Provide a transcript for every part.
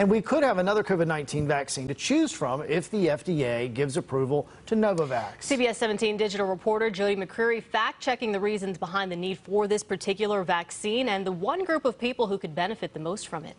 And we could have another COVID 19 vaccine to choose from if the FDA gives approval to Novavax. CBS 17 digital reporter Joedy McCreary fact checking the reasons behind the need for this particular vaccine and the one group of people who could benefit the most from it.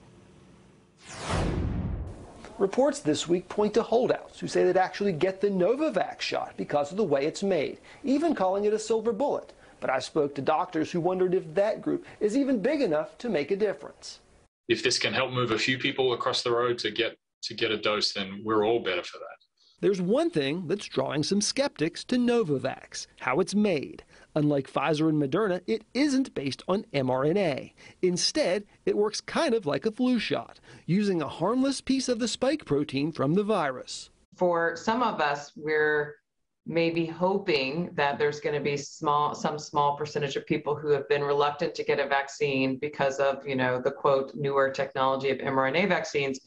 Reports this week point to holdouts who say they'd actually get the Novavax shot because of the way it's made, even calling it a silver bullet. But I spoke to doctors who wondered if that group is even big enough to make a difference if this can help move a few people across the road to get to get a dose, then we're all better for that. There's one thing that's drawing some skeptics to Novavax, how it's made. Unlike Pfizer and Moderna, it isn't based on mRNA. Instead, it works kind of like a flu shot, using a harmless piece of the spike protein from the virus. For some of us, we're maybe hoping that there's going to be small some small percentage of people who have been reluctant to get a vaccine because of you know the quote newer technology of mRNA vaccines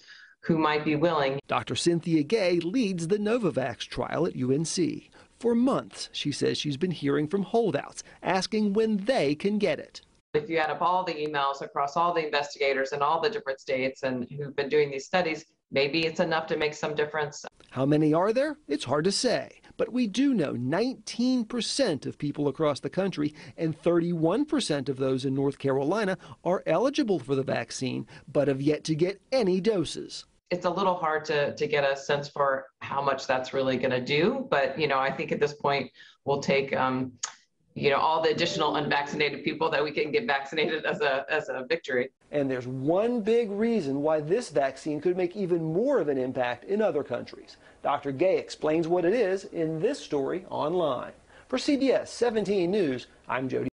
who might be willing. Dr. Cynthia Gay leads the Novavax trial at UNC. For months, she says she's been hearing from holdouts asking when they can get it. If you add up all the emails across all the investigators in all the different states and who've been doing these studies, maybe it's enough to make some difference. How many are there? It's hard to say. But we do know 19% of people across the country and 31% of those in North Carolina are eligible for the vaccine, but have yet to get any doses. It's a little hard to, to get a sense for how much that's really going to do. But, you know, I think at this point we'll take um, you know all the additional unvaccinated people that we can get vaccinated as a as a victory. And there's one big reason why this vaccine could make even more of an impact in other countries. Dr. Gay explains what it is in this story online. For CBS 17 News, I'm Joedy